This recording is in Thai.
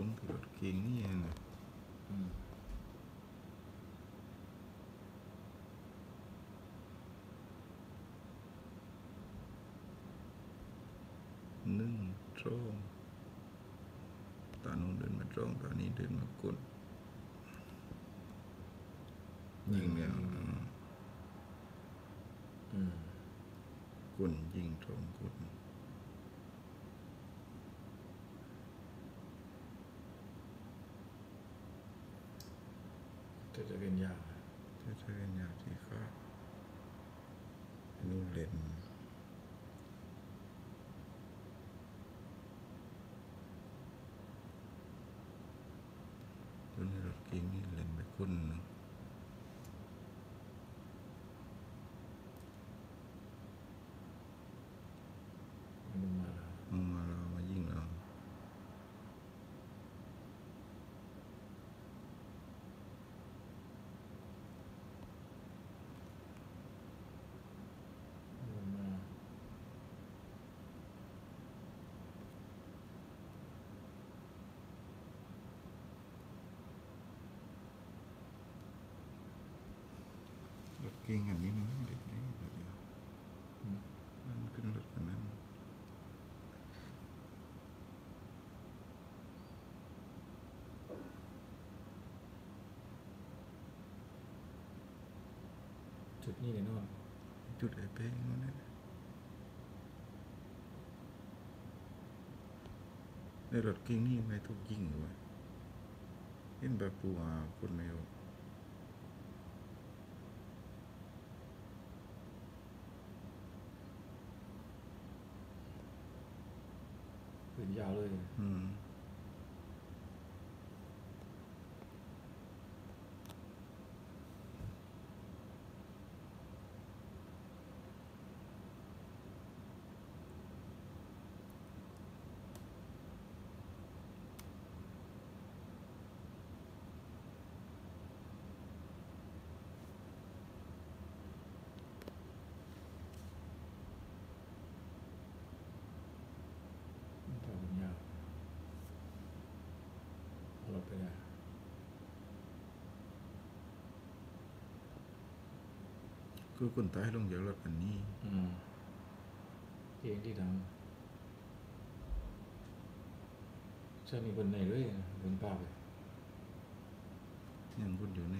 รงที่รถเก่งนี่เองนะอืมหนึ่งตรงตานู้นเดินมาตรงตานี้เดินมากดยิงแล้วกดยิงตรงกด จะจะเป็นยากนะจะเป็นยาที่ขาอันนู้นเล่นตัวนี้รถเก่งนี่เล่นไปคนหนึ่ง มันมาแล้ว มึงมาเรามายิงเรา มันมา รถเก่งอันนี้มันไม่เด็กเลยเดี๋ยวเดียวมันขึ้นรถกันนั้นจุดนี้เลยนอนจุดไอ้เป้งมันนี่ยในรถเก่งนี่ไม่ถูกยิงด้วยเห็นแบบปูอาคนไม่ออก ปืนยาวเลย อืม มันตัวมันยาวเอารถไปได้ คือคนตายลงจากรถคันนี้อืมเองที่ทำใช่นี่บนไหนเลยนะบนป่าไปยังคนอยู่ใน